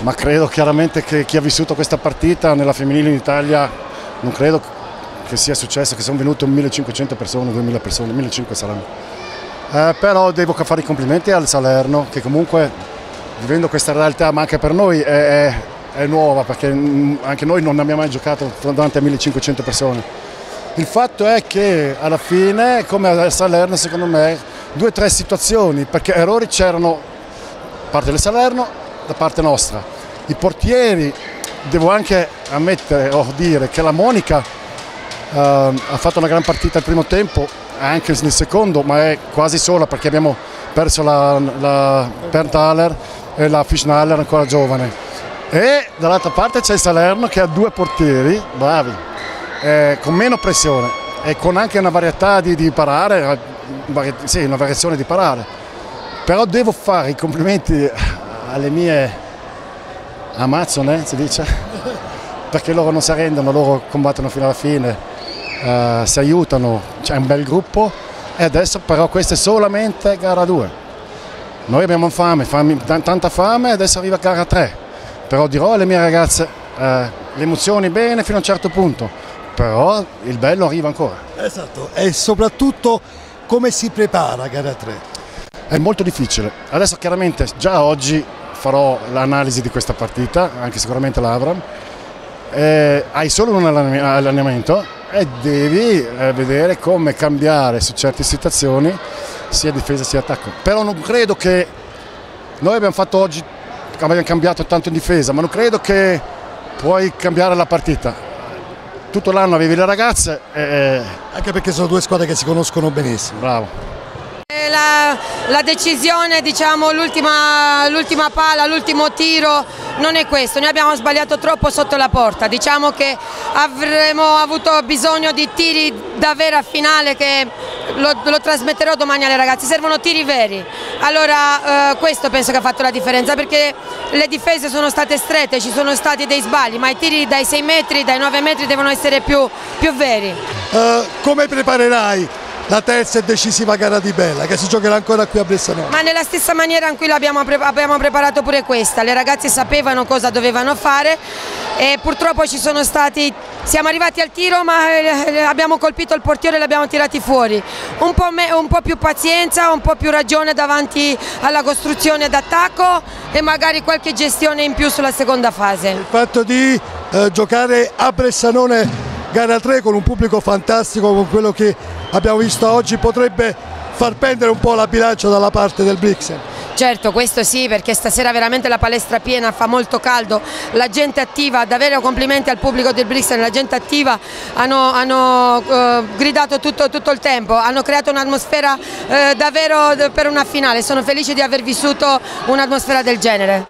ma credo chiaramente che chi ha vissuto questa partita nella femminile in Italia non credo che sia successo che sono venute 1500 persone, 2000 persone, 1500 saranno. Eh, però devo fare i complimenti al Salerno che comunque vivendo questa realtà ma anche per noi è, è, è nuova perché anche noi non abbiamo mai giocato davanti a 1500 persone. Il fatto è che alla fine, come a Salerno, secondo me, due o tre situazioni, perché errori c'erano parte del Salerno, da parte nostra. I portieri, devo anche ammettere o dire che la Monica eh, ha fatto una gran partita al primo tempo, anche nel secondo, ma è quasi sola perché abbiamo perso la, la Pernthaler e la Fischnaller ancora giovane. E dall'altra parte c'è il Salerno che ha due portieri bravi, eh, con meno pressione e con anche una varietà di, di parare, vari, sì, una variazione di parare. Però devo fare i complimenti alle mie amazzone, si dice, perché loro non si arrendono, loro combattono fino alla fine, eh, si aiutano, c'è un bel gruppo e adesso però questa è solamente gara 2. Noi abbiamo fame, fame tanta fame e adesso arriva gara 3. Però dirò alle mie ragazze eh, le emozioni bene fino a un certo punto, però il bello arriva ancora. Esatto, e soprattutto come si prepara gara 3? È molto difficile. Adesso chiaramente già oggi farò l'analisi di questa partita, anche sicuramente l'Avram. Eh, hai solo un allenamento e devi eh, vedere come cambiare su certe situazioni sia difesa sia attacco. Però non credo che noi abbiamo fatto oggi, abbiamo cambiato tanto in difesa, ma non credo che puoi cambiare la partita. Tutto l'anno avevi le ragazze. E... Anche perché sono due squadre che si conoscono benissimo. Bravo. La, la, decisione, diciamo, l'ultima palla, l'ultimo tiro non è questo, noi abbiamo sbagliato troppo sotto la porta, diciamo che avremmo avuto bisogno di tiri davvero a finale che lo, lo trasmetterò domani alle ragazze, servono tiri veri, allora eh, questo penso che ha fatto la differenza perché le difese sono state strette, ci sono stati dei sbagli, ma i tiri dai 6 metri, dai 9 metri devono essere più, più veri. Uh, come preparerai la terza e decisiva gara di Bella che si giocherà ancora qui a Bressanone. Ma nella stessa maniera in cui abbiamo, pre abbiamo preparato pure questa, le ragazze sapevano cosa dovevano fare e purtroppo ci sono stati, siamo arrivati al tiro ma eh, abbiamo colpito il portiere e l'abbiamo tirati fuori, un po', me, un po' più pazienza, un po' più ragione davanti alla costruzione d'attacco e magari qualche gestione in più sulla seconda fase. Il fatto di eh, giocare a Bressanone gara 3 con un pubblico fantastico con quello che abbiamo visto oggi potrebbe far pendere un po' la bilancia dalla parte del Brixen. Certo, questo sì, perché stasera veramente la palestra piena, fa molto caldo, la gente attiva, davvero complimenti al pubblico del Brixen, la gente attiva hanno, hanno eh, gridato tutto, tutto, il tempo, hanno creato un'atmosfera eh, davvero per una finale, sono felice di aver vissuto un'atmosfera del genere.